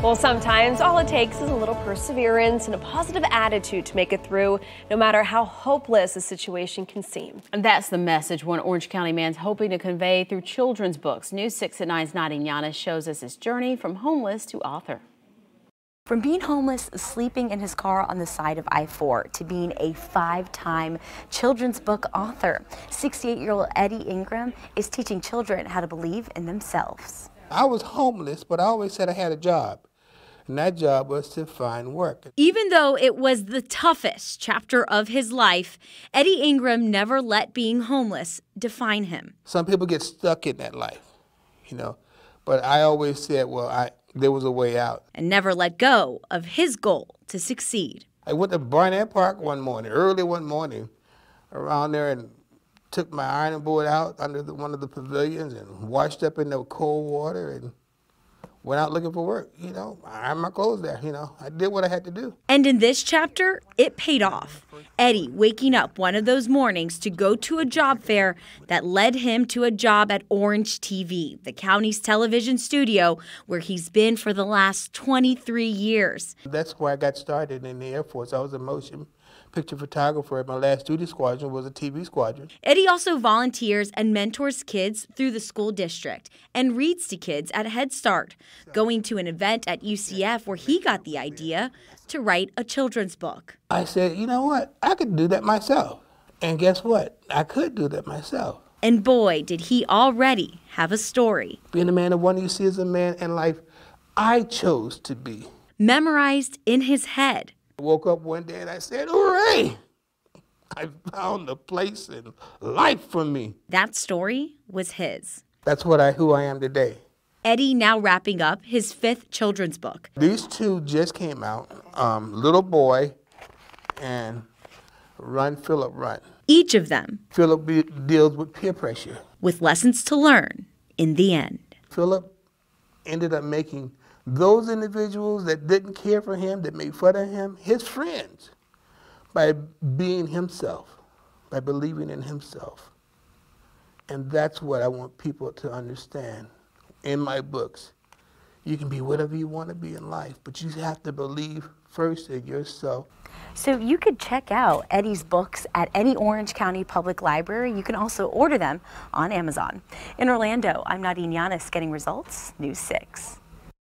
Well, sometimes all it takes is a little perseverance and a positive attitude to make it through, no matter how hopeless a situation can seem. And that's the message one Orange County man's hoping to convey through children's books. News 6 at 9's Nadine Yanis shows us his journey from homeless to author. From being homeless, sleeping in his car on the side of I-4, to being a five-time children's book author, 68-year-old Eddie Ingram is teaching children how to believe in themselves. I was homeless, but I always said I had a job and that job was to find work. Even though it was the toughest chapter of his life, Eddie Ingram never let being homeless define him. Some people get stuck in that life, you know, but I always said, well, I there was a way out. And never let go of his goal to succeed. I went to Barnett Park one morning, early one morning, around there and took my ironing board out under the, one of the pavilions and washed up in the cold water and went out looking for work. You know, I had my clothes there. You know, I did what I had to do. And in this chapter, it paid off. Eddie waking up one of those mornings to go to a job fair that led him to a job at Orange TV, the county's television studio, where he's been for the last 23 years. That's where I got started in the Air Force. I was a motion picture photographer at my last duty squadron was a TV squadron. Eddie also volunteers and mentors kids through the school district and reads to kids at Head Start, going to an event at UCF where he got the idea to write a children's book. I said, you know what? I could do that myself. And guess what? I could do that myself. And boy, did he already have a story. Being a man of one you see as a man in life, I chose to be. Memorized in his head I woke up one day and I said, hooray! I found a place in life for me. That story was his. That's what I who I am today. Eddie now wrapping up his fifth children's book. These two just came out, um, Little Boy and Run, Philip, Run. Each of them. Philip be- deals with peer pressure. With lessons to learn in the end. Philip ended up making those individuals that didn't care for him, that made fun of him, his friends, by being himself, by believing in himself. And that's what I want people to understand in my books. You can be whatever you want to be in life, but you have to believe first in yourself. So you could check out Eddie's books at any Orange County Public Library. You can also order them on Amazon. In Orlando, I'm Nadine Yanis getting results, News 6.